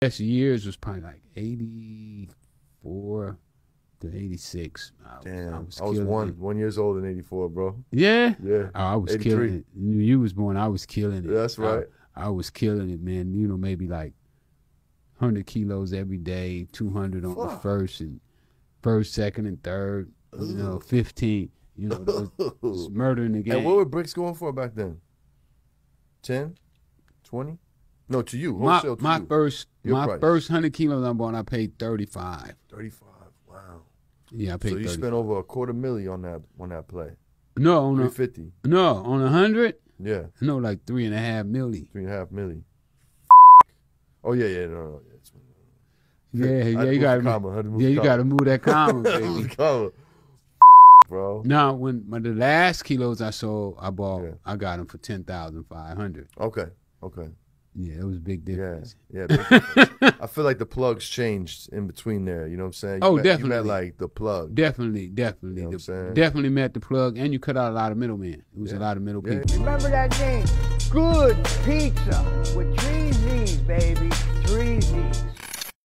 best years was probably like eighty four to eighty six. Damn, I was, I was one it. one years old in eighty four, bro. Yeah, Yeah, Oh, I was 83. killing it. You was born, I was killing it. that's right. I, was killing it, man. You know, maybe like hundred kilos every day, two hundred on the first and first, second, and third. You know, Ugh. fifteen. You know, those, was murdering the game. and what were bricks going for back then? 10? 20? No, to you. my to my you. first Your my price. first hundred kilos I'm on, I paid thirty five. 35. Wow. Yeah, I paid So you 35. spent over a quarter million on that on that play. no on a 350. no on a hundred. Yeah. No, like three and a half milli. Three and a half milli. Oh yeah, yeah, no, no. Yeah, Yeah, yeah, you got the comma, to move yeah, you comma. got to move that comma, I had to move baby. comma. Bro. now, when, when the last kilos I sold, I bought, Yeah. I got them for ten thousand five hundred. Okay. Okay. Yeah, it was a big Yeah. difference. Yeah. big difference. I feel like the plugs changed in between there. You know what I'm saying? You Oh, met, You definitely. met like the plug. Definitely, definitely, You know what I'm The- saying? definitely met the plug, and you cut out a lot of middlemen. It was a lot of middle Yeah. people. Remember that name? Good pizza with three Z's, baby. Three Z's.